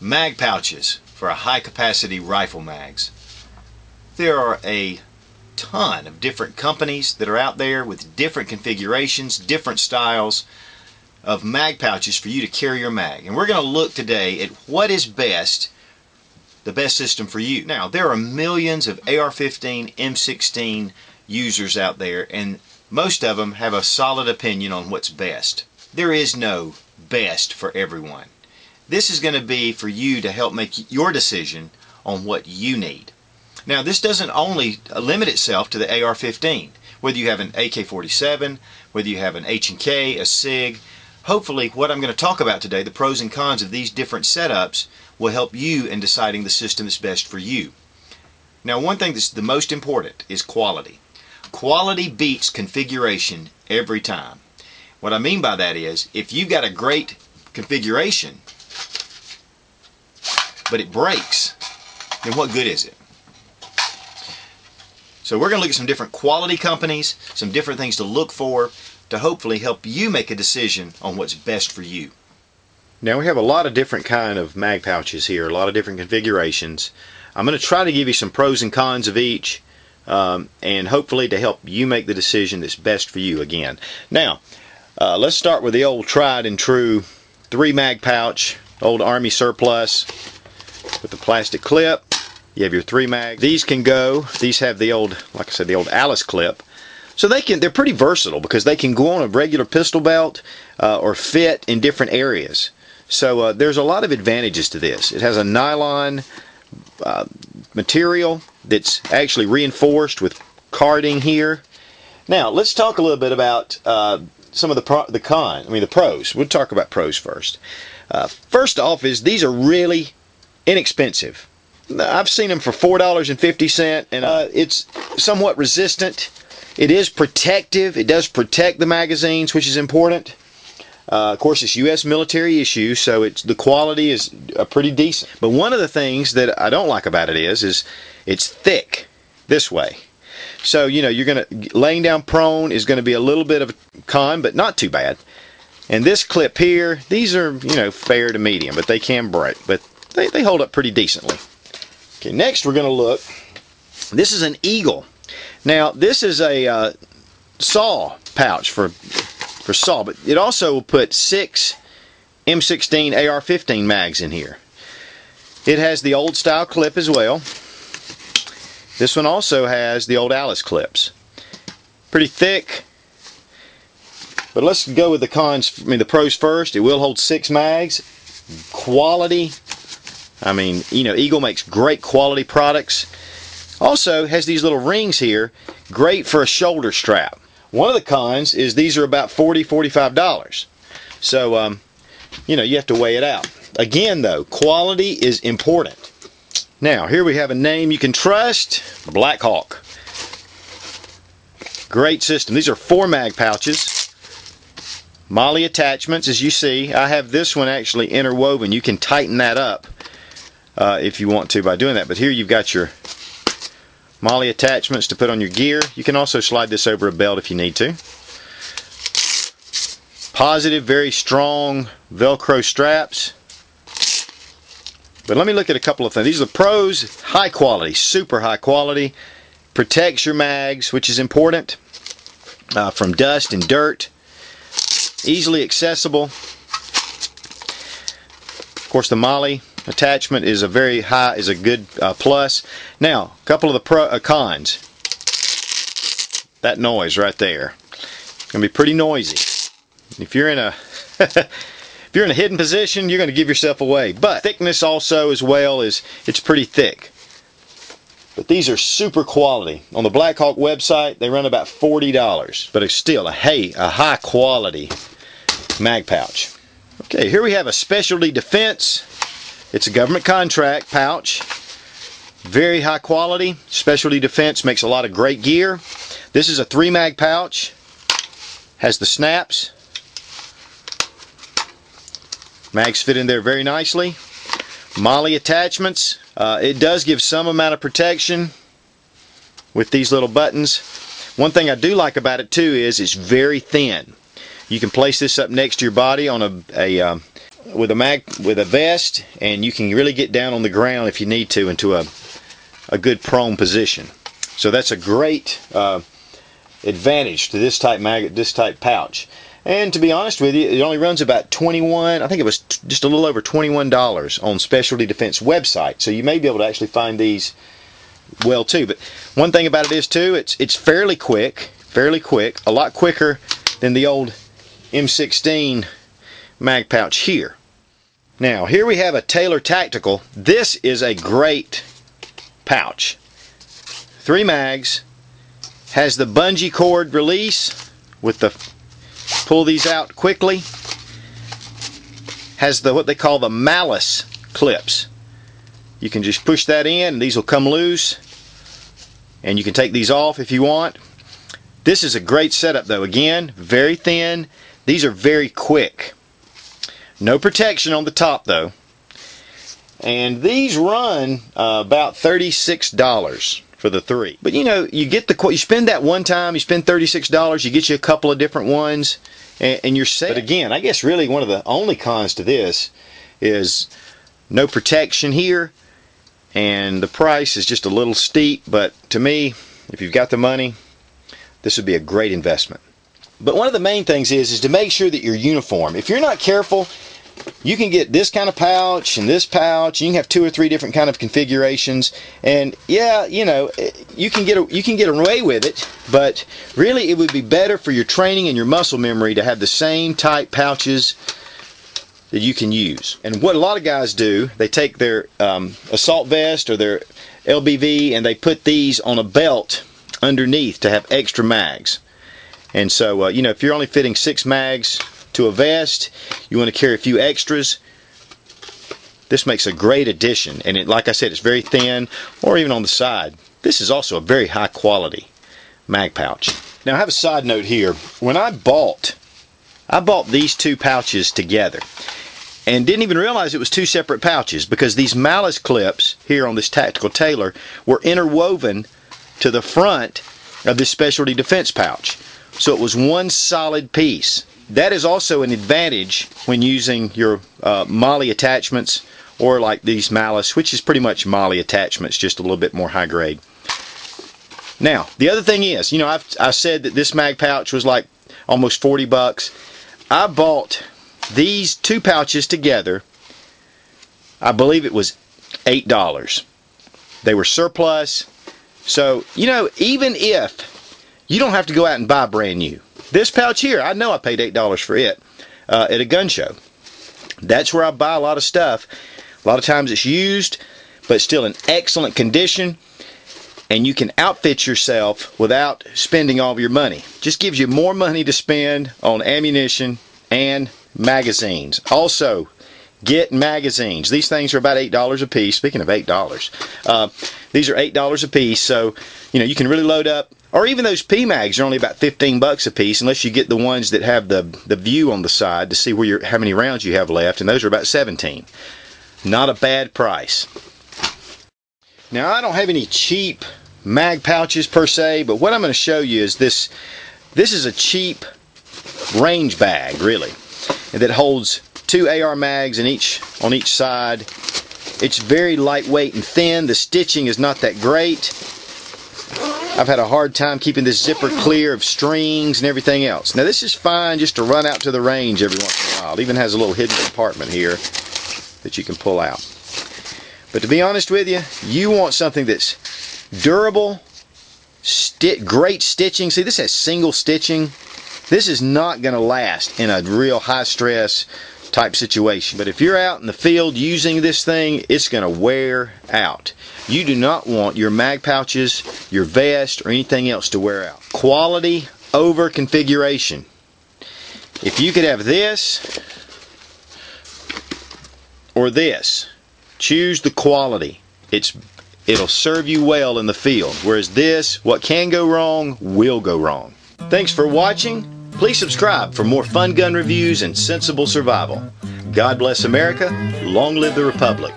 mag pouches for a high capacity rifle mags. There are a ton of different companies that are out there with different configurations, different styles of mag pouches for you to carry your mag. And we're going to look today at what is best, the best system for you. Now, there are millions of AR-15, M16 users out there and most of them have a solid opinion on what's best. There is no best for everyone. This is going to be for you to help make your decision on what you need. Now this doesn't only limit itself to the AR-15. Whether you have an AK-47, whether you have an H&K, a SIG, hopefully what I'm going to talk about today, the pros and cons of these different setups, will help you in deciding the system that's best for you. Now one thing that's the most important is quality. Quality beats configuration every time. What I mean by that is, if you've got a great configuration, but it breaks, then what good is it? So we're going to look at some different quality companies, some different things to look for to hopefully help you make a decision on what's best for you. Now we have a lot of different kind of mag pouches here, a lot of different configurations. I'm going to try to give you some pros and cons of each um, and hopefully to help you make the decision that's best for you again. Now, uh, let's start with the old tried and true three mag pouch, old Army surplus with the plastic clip. You have your three mag. These can go, these have the old, like I said, the old Alice clip. So they can, they're pretty versatile because they can go on a regular pistol belt uh, or fit in different areas. So uh, there's a lot of advantages to this. It has a nylon uh, material that's actually reinforced with carding here. Now let's talk a little bit about uh, some of the pro the con. I mean the pros. We'll talk about pros first. Uh, first off, is these are really inexpensive. I've seen them for four dollars and fifty cent, and uh, it's somewhat resistant. It is protective. It does protect the magazines, which is important. Uh, of course, it's U.S. military issue, so it's the quality is uh, pretty decent. But one of the things that I don't like about it is, is it's thick this way. So you know you're gonna laying down prone is going to be a little bit of a con, but not too bad. And this clip here, these are you know fair to medium, but they can break, but they, they hold up pretty decently. Okay, next we're going to look. This is an Eagle. Now this is a uh, saw pouch for for saw, but it also will put six M16 AR-15 mags in here. It has the old style clip as well. This one also has the old Alice clips. Pretty thick. But let's go with the cons, I mean the pros first. It will hold six mags. Quality. I mean, you know, Eagle makes great quality products. Also has these little rings here. Great for a shoulder strap. One of the cons is these are about $40, $45. So, um, you know, you have to weigh it out. Again, though, quality is important. Now, here we have a name you can trust, Blackhawk. Great system. These are four mag pouches. MOLLE attachments, as you see. I have this one actually interwoven. You can tighten that up uh, if you want to by doing that. But here you've got your MOLLE attachments to put on your gear. You can also slide this over a belt if you need to. Positive, very strong Velcro straps. But let me look at a couple of things. These are the pros, high quality, super high quality. Protects your mags, which is important uh, from dust and dirt. Easily accessible. Of course, the MOLLE attachment is a very high, is a good uh, plus. Now, a couple of the pro, uh, cons. That noise right there. It's going to be pretty noisy. If you're in a if you're in a hidden position, you're going to give yourself away. But thickness also as well is it's pretty thick. But these are super quality. On the Blackhawk website, they run about $40, but it's still a hey, a high quality mag pouch. Okay, here we have a specialty defense it's a government contract pouch. Very high quality. Specialty Defense makes a lot of great gear. This is a three mag pouch. Has the snaps. Mags fit in there very nicely. MOLLE attachments. Uh, it does give some amount of protection with these little buttons. One thing I do like about it too is it's very thin. You can place this up next to your body on a, a um, with a mag with a vest and you can really get down on the ground if you need to into a a good prone position. So that's a great uh, advantage to this type mag this type pouch. And to be honest with you, it only runs about 21, I think it was just a little over $21 on Specialty Defense website. So you may be able to actually find these well too. But one thing about it is too, it's it's fairly quick, fairly quick, a lot quicker than the old M16 mag pouch here. Now, here we have a Taylor Tactical. This is a great pouch. Three mags, has the bungee cord release with the pull these out quickly. Has the what they call the malice clips. You can just push that in and these will come loose and you can take these off if you want. This is a great setup though. Again, very thin. These are very quick. No protection on the top though. And these run uh, about $36 for the three. But you know, you get the you spend that one time, you spend $36, you get you a couple of different ones, and, and you're set. But again, I guess really one of the only cons to this is no protection here, and the price is just a little steep. But to me, if you've got the money, this would be a great investment. But one of the main things is is to make sure that you're uniform. If you're not careful, you can get this kind of pouch and this pouch. You can have two or three different kind of configurations, and yeah, you know, you can get a, you can get away with it. But really, it would be better for your training and your muscle memory to have the same type pouches that you can use. And what a lot of guys do, they take their um, assault vest or their LBV and they put these on a belt underneath to have extra mags. And so, uh, you know, if you're only fitting six mags to a vest, you want to carry a few extras, this makes a great addition. And it, like I said, it's very thin, or even on the side. This is also a very high quality mag pouch. Now I have a side note here. When I bought, I bought these two pouches together and didn't even realize it was two separate pouches because these malice clips here on this Tactical tailor were interwoven to the front of this specialty defense pouch. So it was one solid piece. That is also an advantage when using your uh, MOLLE attachments or like these Malice, which is pretty much MOLLE attachments, just a little bit more high grade. Now, the other thing is, you know, I've, I said that this mag pouch was like almost 40 bucks. I bought these two pouches together, I believe it was $8. They were surplus. So, you know, even if you don't have to go out and buy brand new. This pouch here, I know I paid $8 for it uh, at a gun show. That's where I buy a lot of stuff. A lot of times it's used, but still in excellent condition. And you can outfit yourself without spending all of your money. Just gives you more money to spend on ammunition and magazines. Also, get magazines. These things are about $8 a piece. Speaking of $8, uh, these are $8 a piece. So, you know, you can really load up or even those PMags are only about 15 bucks a piece unless you get the ones that have the the view on the side to see where you how many rounds you have left and those are about 17 not a bad price. Now I don't have any cheap mag pouches per se but what I'm going to show you is this this is a cheap range bag really that holds two AR mags in each on each side. It's very lightweight and thin. The stitching is not that great I've had a hard time keeping this zipper clear of strings and everything else. Now this is fine just to run out to the range every once in a while. It even has a little hidden compartment here that you can pull out. But to be honest with you, you want something that's durable, sti great stitching. See, this has single stitching. This is not going to last in a real high stress type situation. But if you're out in the field using this thing, it's going to wear out. You do not want your mag pouches, your vest, or anything else to wear out. Quality over configuration. If you could have this or this, choose the quality. It's it'll serve you well in the field. Whereas this, what can go wrong, will go wrong. Thanks for watching. Please subscribe for more fun gun reviews and sensible survival. God bless America. Long live the Republic.